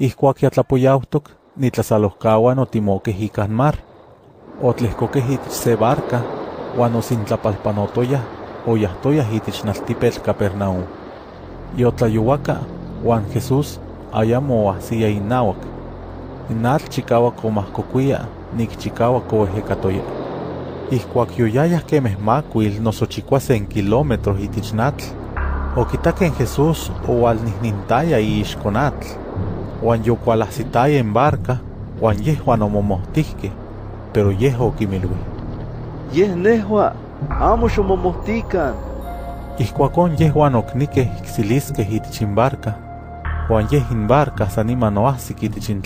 Ihkuak yatlapoyautok, nitlasalohkawan otimoqueh ikan mar. Otlehkokeh itich se barca, uan osintlapalpanotoyah, oyahtoyah itich naltipetl Capernaum. Yotlayouaka, uan Jesús ayamo oahsiya innauak. N atl chikauak omahkokuia, nik chikauak oehekatoya. Ihkuak yoyayah kemeh makuil noso chikuasen kilómetros itich natl, okitakeh Jesús owalnihnintaya iixko natl, uan yokualahsitaya en barca, uan yehuan omomohtihkeh, pero yeh okinmilui: Yeh nehua, amo xomomohtikan. Ihkuakon yehuan oknikeh iksiliskeh itich in barca, uan yeh in barca san niman oahsik itich in